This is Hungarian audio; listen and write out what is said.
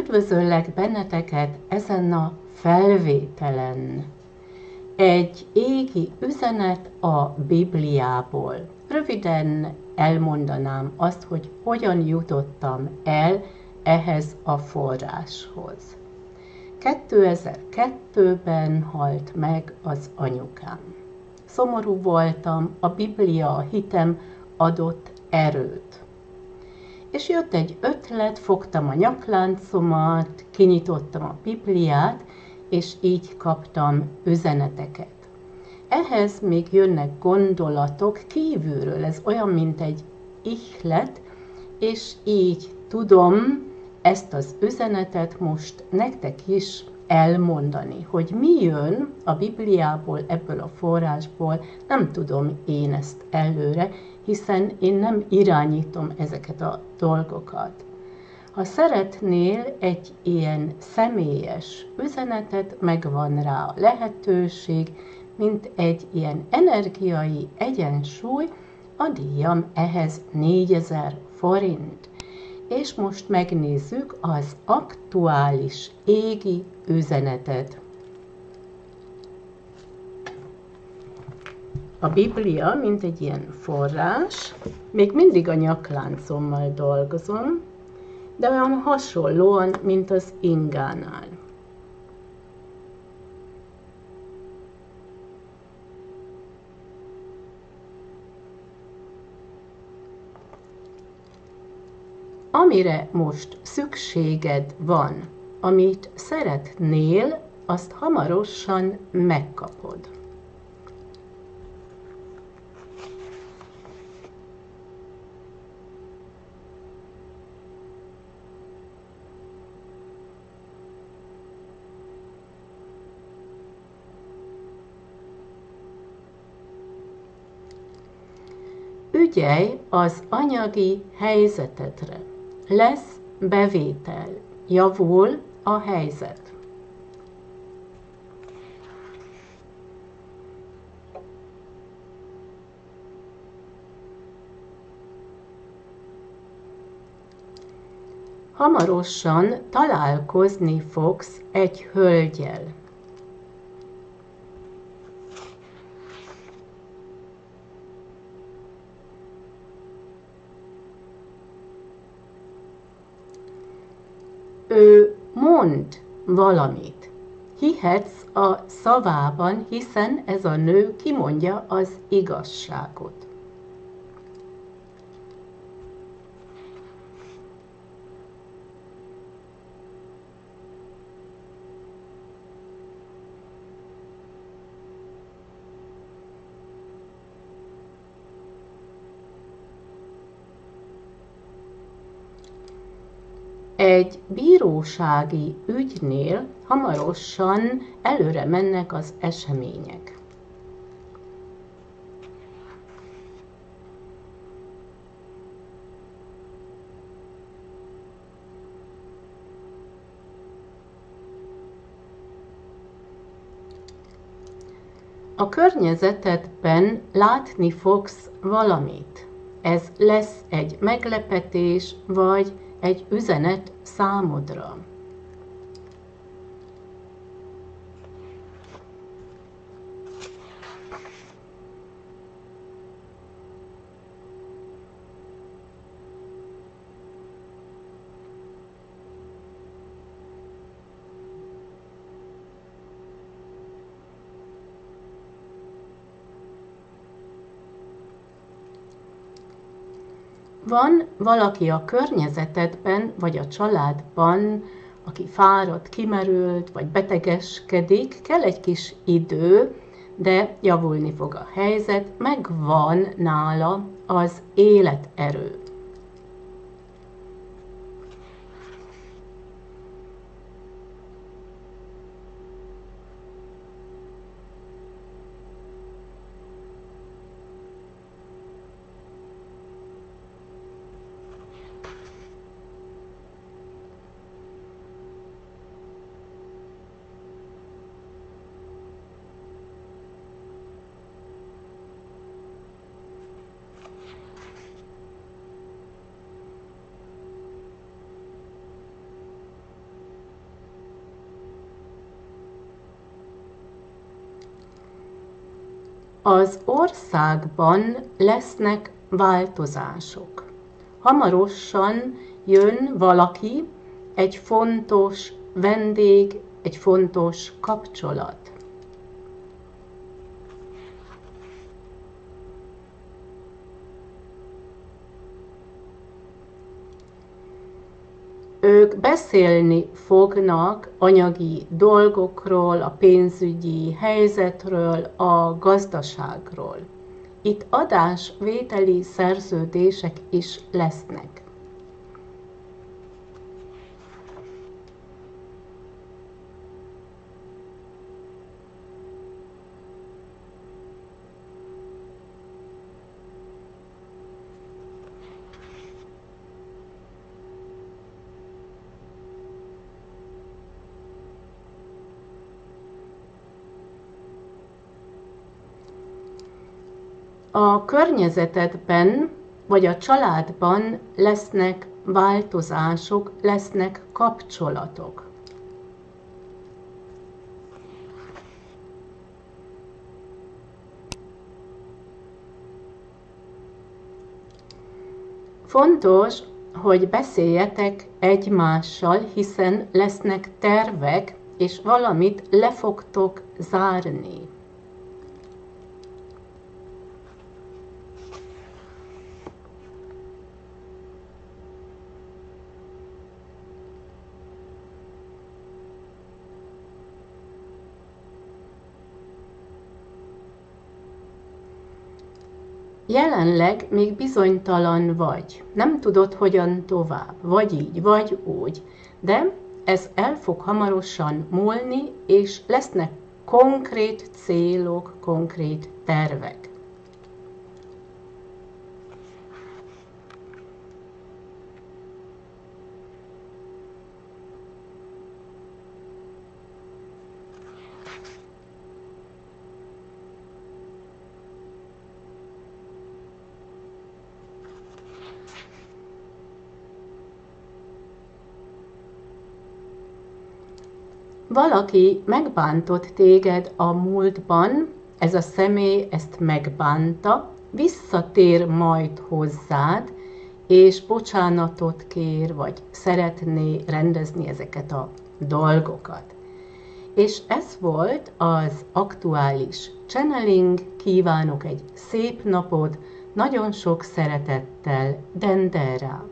Üdvözöllek benneteket ezen a felvételen. Egy égi üzenet a Bibliából. Röviden elmondanám azt, hogy hogyan jutottam el ehhez a forráshoz. 2002-ben halt meg az anyukám. Szomorú voltam, a Biblia, a hitem adott erőt. És jött egy ötlet, fogtam a nyakláncomat, kinyitottam a Bibliát, és így kaptam üzeneteket. Ehhez még jönnek gondolatok kívülről, ez olyan, mint egy ihlet, és így tudom ezt az üzenetet most nektek is elmondani, hogy mi jön a Bibliából, ebből a forrásból, nem tudom én ezt előre, hiszen én nem irányítom ezeket a dolgokat. Ha szeretnél egy ilyen személyes üzenetet, megvan rá a lehetőség, mint egy ilyen energiai egyensúly, a díjam ehhez 4000 forint. És most megnézzük az aktuális égi üzenetet. A Biblia, mint egy ilyen forrás, még mindig a nyakláncommal dolgozom, de olyan hasonlóan, mint az ingánál. Amire most szükséged van, amit szeretnél, azt hamarosan megkapod. Ügyelj az anyagi helyzetedre. Lesz bevétel, javul a helyzet. Hamarosan találkozni fogsz egy hölgyel. Ő mond valamit. Hihetsz a szavában, hiszen ez a nő kimondja az igazságot. Egy bírósági ügynél hamarosan előre mennek az események. A környezetedben látni fogsz valamit. Ez lesz egy meglepetés, vagy egy üzenet számodra. Van valaki a környezetedben, vagy a családban, aki fáradt, kimerült, vagy betegeskedik, kell egy kis idő, de javulni fog a helyzet, megvan nála az életerő. Az országban lesznek változások. Hamarosan jön valaki, egy fontos vendég, egy fontos kapcsolat. Ők beszélni fognak anyagi dolgokról, a pénzügyi helyzetről, a gazdaságról. Itt adásvételi szerződések is lesznek. A környezetedben vagy a családban lesznek változások, lesznek kapcsolatok. Fontos, hogy beszéljetek egymással, hiszen lesznek tervek, és valamit le fogtok zárni. Jelenleg még bizonytalan vagy, nem tudod, hogyan tovább, vagy így, vagy úgy, de ez el fog hamarosan múlni, és lesznek konkrét célok, konkrét tervek. Valaki megbántott téged a múltban, ez a személy ezt megbánta, visszatér majd hozzád, és bocsánatot kér, vagy szeretné rendezni ezeket a dolgokat. És ez volt az aktuális channeling. Kívánok egy szép napot, nagyon sok szeretettel, Dendera!